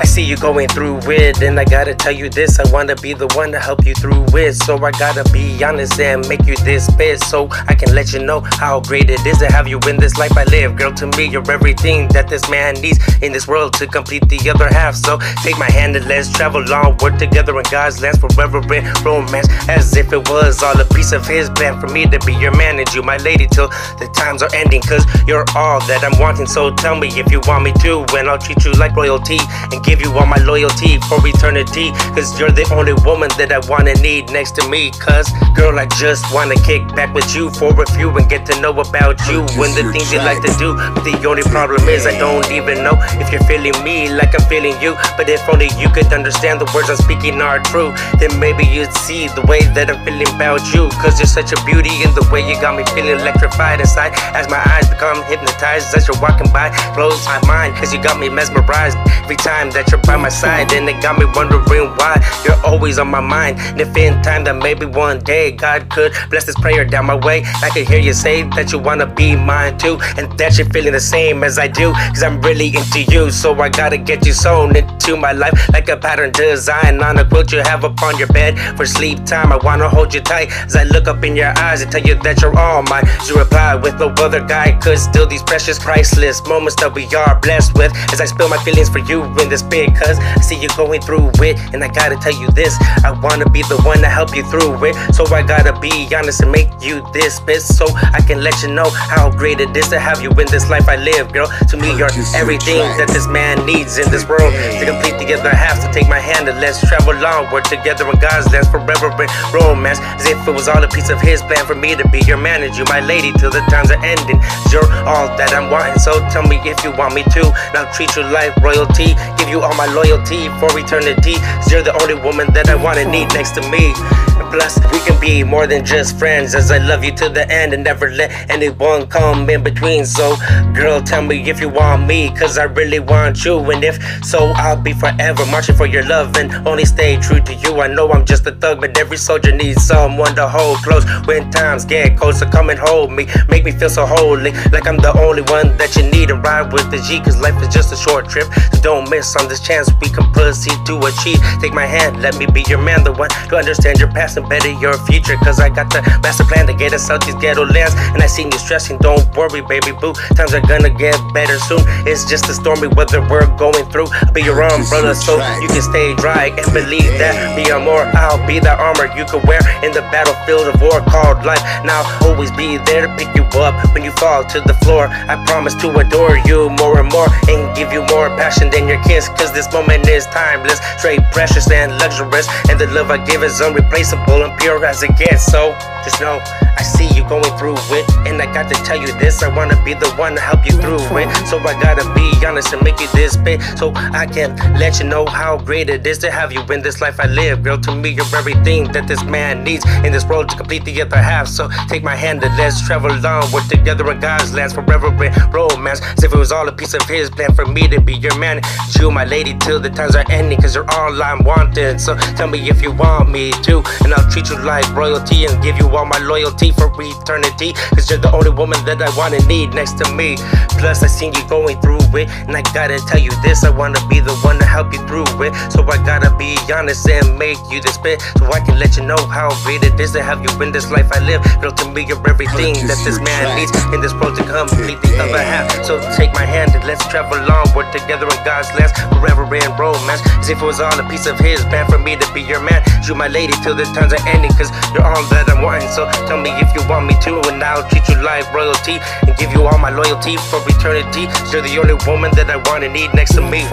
Intro see you going through it, and I gotta tell you this. I wanna be the one to help you through it. So I gotta be honest and make you this best so I can let you know how great it is to have you in this life I live. Girl, to me, you're everything that this man needs in this world to complete the other half. So take my hand and let's travel on. Work together in God's lands forever in romance. As if it was all a piece of his plan for me to be your man and you my lady till the times are ending. Cause you're all that I'm wanting. So tell me if you want me to, and I'll treat you like royalty and give give you all my loyalty for eternity. Cause you're the only woman that I wanna need next to me. Cause, girl, I just wanna kick back with you for a few and get to know about you and the things you like to do. But the only problem is, I don't even know if you're feeling me like I'm feeling you. But if only you could understand the words I'm speaking are true, then maybe you'd see the way that I'm feeling about you. Cause you're such a beauty in the way you got me feeling electrified inside. As my eyes become hypnotized as you're walking by, blows my mind. Cause you got me mesmerized every time that you're by my side, and it got me wondering why you're always on my mind. And if in time that maybe one day God could bless this prayer down my way, I could hear you say that you wanna be mine too, and that you're feeling the same as I do, cause I'm really into you. So I gotta get you sewn into my life like a pattern design on a quilt you have upon your bed for sleep time. I wanna hold you tight as I look up in your eyes and tell you that you're all mine. You reply with no other guy could steal these precious, priceless moments that we are blessed with as I spill my feelings for you in this cause I see you going through it. And I gotta tell you this, I wanna be the one to help you through it. So I gotta be honest and make you this bitch, so I can let you know how great it is to have you in this life I live, girl. To me, you're everything that this man needs in this world to complete the other half. To take my hand and let's travel onward together in God's lands forever in romance. As if it was all a piece of his plan for me to be your man and you my lady till the times are ending. You're all that I'm wanting, so tell me if you want me to. Now treat you like royalty, give you all my loyalty for eternity. You're the only woman that I wanna need next to me. Plus, we can more than just friends as I love you to the end and never let anyone come in between. So, girl, tell me if you want me, cause I really want you. And if so, I'll be forever marching for your love and only stay true to you. I know I'm just a thug, but every soldier needs someone to hold close when times get cold. So, come and hold me, make me feel so holy, like I'm the only one that you need. And ride with the G, cause life is just a short trip. So, don't miss on this chance we can proceed to achieve. Take my hand, let me be your man, the one to understand your past and better your future. Cause I got the master plan to get us out these ghetto lands. And I seen you stressing, don't worry, baby boo. Times are gonna get better soon. It's just the stormy weather we're going through. I'll be your umbrella so you can stay dry and believe that me or more. I'll be the armor you could wear in the battlefield of war called life. Now always be there to pick you up when you fall to the floor. I promise to adore you more and more and give you more passion than your kiss. Cause this moment is timeless, straight precious and luxurious. And the love I give is unreplaceable and pure as it gets. So just know I see you going through it, and I got to tell you this. I wanna be the one to help you through it. So I gotta be honest and make you this big, so I can let you know how great it is to have you in this life I live. Girl, to me you're everything that this man needs in this world to complete the other half. So take my hand and let's travel on. We're together in God's lands forever in romance. As if it was all a piece of His plan for me to be your man, you my lady till the times are ending. Cause you're all I'm wanting. So tell me if you want me to, and I'll treat you like royalty and give you all my loyalty for eternity. Cause you're the only woman that I wanna need next to me. Plus, I seen you going through it, and I gotta tell you this I wanna be the one to help you through it. So I gotta be honest and make you this bit so I can let you know how great it is to have you in this life I live. Girl, to me, you're everything that this man needs in this world to complete the other half. So take my hand and let's travel on. We're together in God's lands, forever in romance. As if it was all a piece of His plan for me to be your man. You my lady till this time times are ending Cause you're all that I'm wanting So tell me if you want me to And I'll treat you like royalty And give you all my loyalty for eternity. You're the only woman that I want and need next to me